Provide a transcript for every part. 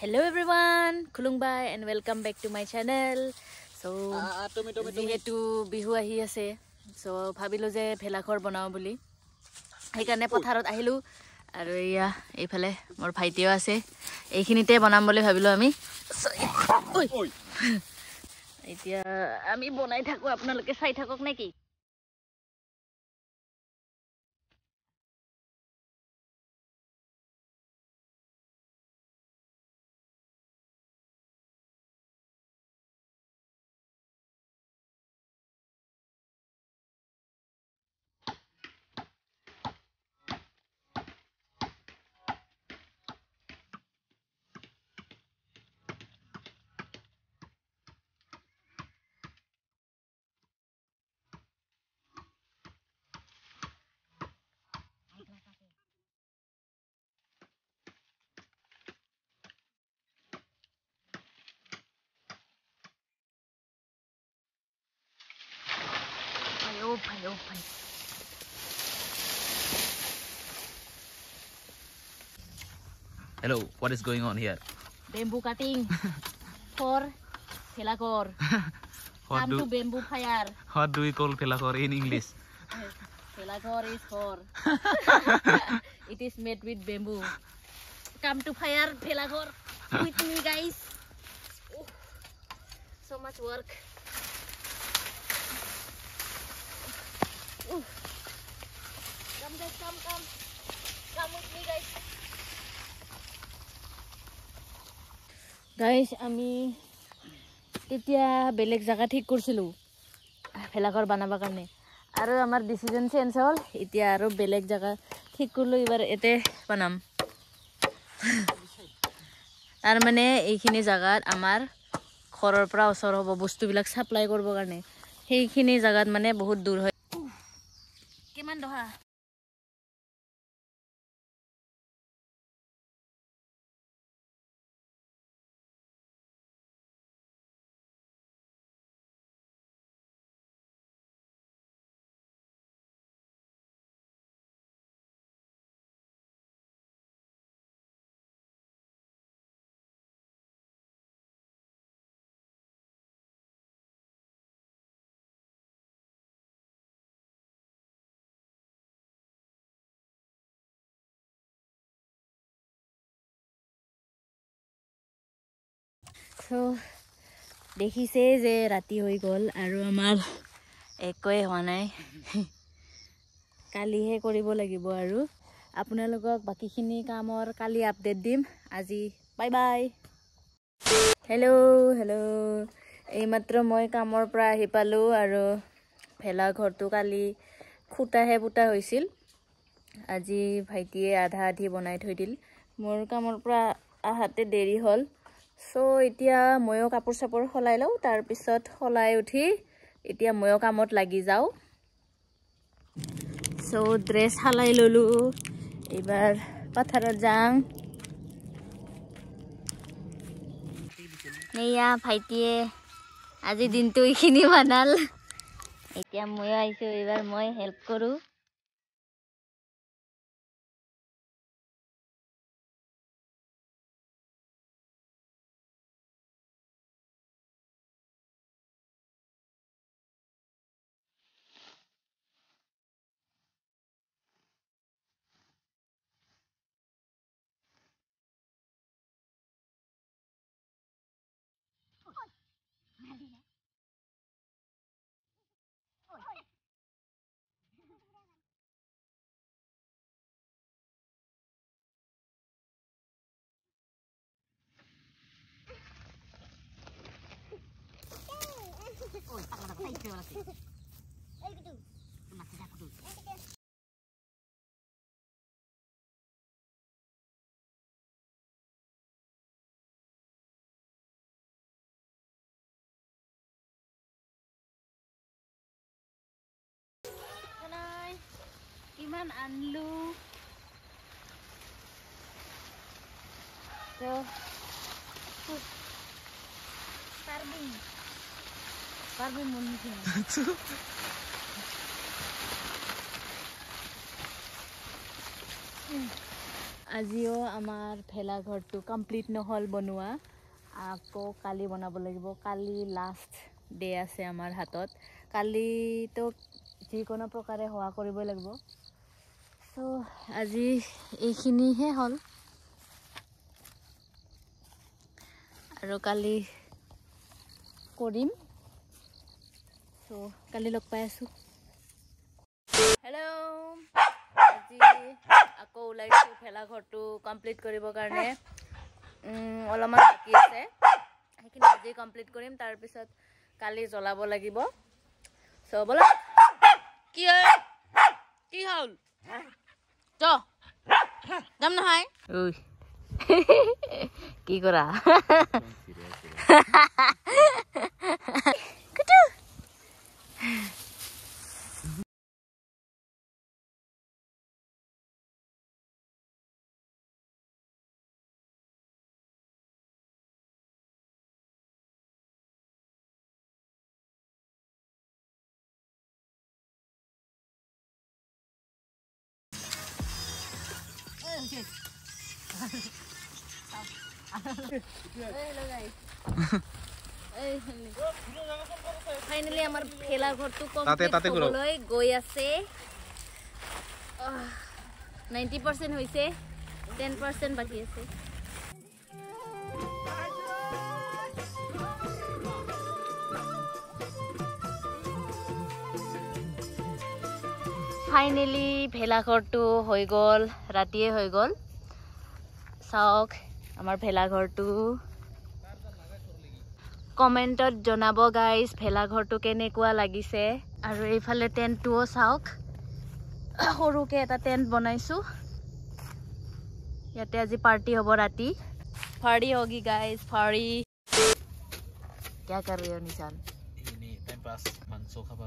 Hello everyone খুলুংবাই and welcome back to my channel so' যিহেতু বিহু আহি আছে চ' ভাবিলোঁ যে ভেলাঘৰ বনাওঁ বুলি। সেইকাৰণে পথাৰত আহিলোঁ। আৰু এয়া এইফালে মোৰ ভাইটিও আছে। এইখিনিতে বনাম বুলি ভাবিলোঁ আমি। এতিয়া আমি বনাই থাকোঁ আপোনালোকে চাই থাকক নে কি Hello, what is going on here? Bamboo cutting for Pelagor. What Come do to bamboo fire. what do we call pelakor in English? Pelagor is for. it is made with bamboo. Come to fire, Pelagor, with me, guys. Oh, so much work. Oh. Come, guys, come, come. Come with me, guys. Guys আমি তেতিয়া বেলেগ জেগা ঠিক কৰিছিলোঁ ভেলাঘৰ বনাবৰ কাৰণে। আৰু আমাৰ ডিচিজন চেঞ্জ হ'ল এতিয়া আৰু বেলেগ জেগা ঠিক কৰিলোঁ এইবাৰ ইয়াতে বনাম। তাৰমানে এইখিনি জেগাত আমাৰ ঘৰৰ পৰা ওচৰ হ'ব বস্তুবিলাক ছাপ্লাই কৰিবৰ কাৰণে। সেইখিনি জেগাত মানে বহুত দূৰ হয় দেখিছে যে ৰাতি হৈ গ'ল আৰু আমাৰ একোৱে হোৱা নাই। কালিহে কৰিব লাগিব আৰু। আপোনালোকক বাকীখিনি কামৰ কালি আপডেট দিম। আজি বাই বাই। হেল্ল' হেল্ল' এইমাত্ৰ মই কামৰ পৰা আহি পালোঁ আৰু ভেলাঘৰটো কালি খুটাহে পুতা হৈছিল। আজি ভাইটিয়ে আধা আধি বনাই থৈ দিল। মোৰ কামৰ পৰা আহাতে দেৰি হ'ল। চ' এতিয়া ময়ো কাপোৰ চাপোৰ সলাই লওঁ তাৰপিছত সলাই উঠি এতিয়া ময়ো কামত লাগি যাওঁ। চ' ড্ৰেছ সলাই ল'লোঁ এইবাৰ পথাৰত যাওঁ এয়া ভাইটিয়ে আজি দিনটো এইখিনি বনাল। এতিয়া ময়ো আহিছোঁ এইবাৰ মই হেল্প কৰোঁ। কিমান আনলো আজিও আমাৰ ভেলাঘৰটো কমপ্লিট নহ'ল বনোৱা আকৌ কালি বনাব লাগিব কালি লাষ্ট ডে আছে আমাৰ হাতত কালিতো যিকোনো প্ৰকাৰে সেৱা কৰিবই লাগিব চ' আজি এইখিনিহে হ'ল। আৰু কালি কৰিম। চ' কালি লগ পাই আছোঁ। হেল্ল' আজি আকৌ ওলাইছোঁ ভেলাঘৰটো কমপ্লিট কৰিবৰ কাৰণে। অলপমান বাকী আছে। সেইখিনি আজি কমপ্লিট কৰিম তাৰপিছত কালি জ্বলাব লাগিব। চ' ব'লা কি হ'ল? কি হ'ল য যাম নহয় ঐ কি কৰা ফাইনেলি আমাৰ খেলা ঘৰটো তাতে- তাতে ঘূৰাও। হ'বলৈ গৈ আছে নাইণ্টি পাৰ্চেণ্ট হৈছে টেন পাৰ্চেণ্ট বাকী আছে ফাইনেলি ভেলাঘৰটো হৈ গ'ল ৰাতিয়ে হৈ গ'ল চাওক আমাৰ ভেলাঘৰটো কমেণ্টত জনাব গাইজ ভেলাঘৰটো কেনেকুৱা লাগিছে আৰু এইফালে টেণ্টটোও চাওক সৰুকৈ এটা টেণ্ট বনাইছোঁ ইয়াতে আজি পাৰ্টি হ'ব ৰাতি ফাৰি হগি গাইজ ফাৰি क्या कर रहे हो निशान ini time pass manso khaba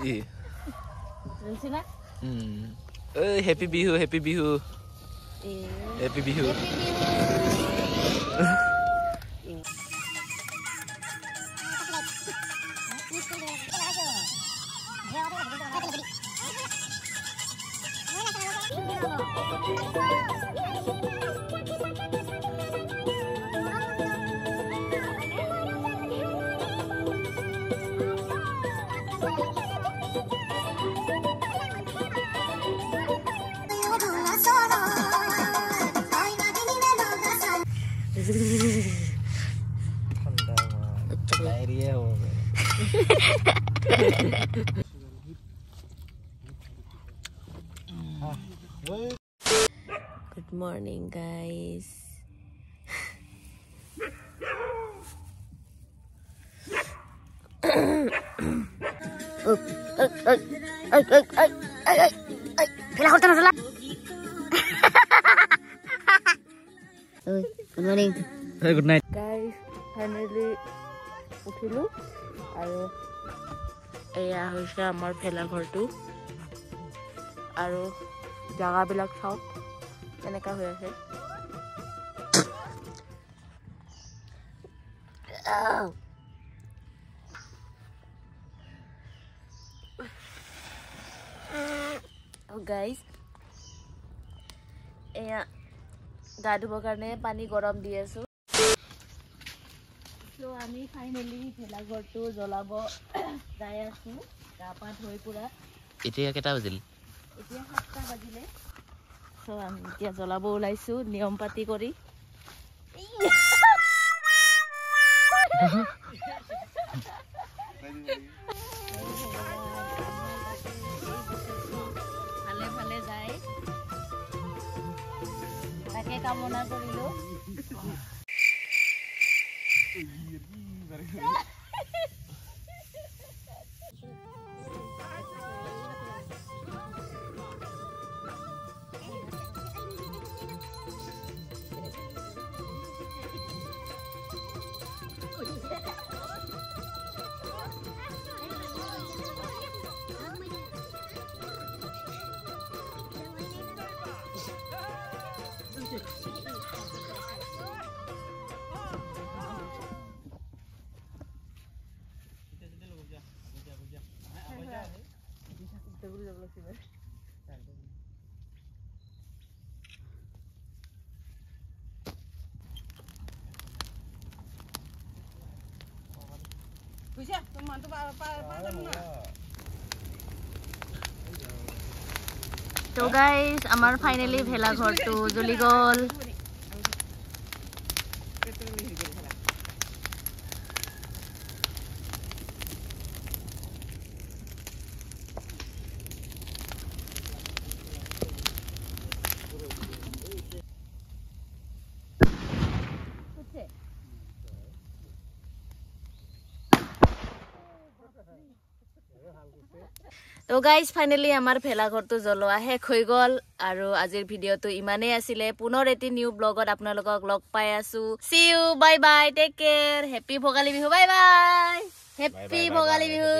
Eh. Hmm. Eh, happy bihu, happy bihu. Happy bihu. Happy bihu. Diarrhea हो गया Good morning, guys. Good morning. Hey, good night. Guys finally উঠিলোঁ আৰু এয়া হৈছে আমাৰ ভেলাঘৰটো আৰু জেগাবিলাক চাওক কেনেকুৱা হৈ আছে গাইজ এয়া গা ধুবৰ কাৰণে পানী গৰম দি আছোঁ। চ' আমি ফাইনেলি ভেলাঘৰটো জ্বলাব যাই আছোঁ গা পা ধুই পুৰা। এতিয়া কেইটা বাজিল? এতিয়া সাতটা বাজিলে। চ' আমি এতিয়া জ্বলাব ওলাইছোঁ নিয়ম পাতি কৰি। কামনা করিল। গুলো যাব লাগছিল তো গাইজ আমার ফাইনালি ভেলাঘর জ্বলি গল তো গাইজ ফাইনেলি আমাৰ ভেলাঘৰটো জ্বলোৱা শেষ হৈ গ'ল আৰু আজিৰ ভিডিঅ'টো ইমানেই আছিলে। পুনৰ এটি নিউ ব্লগত আপোনালোকক লগ পাই আছো। See you bye bye take care happy Bhogali Bihu bye bye happy Bhogali Bihu.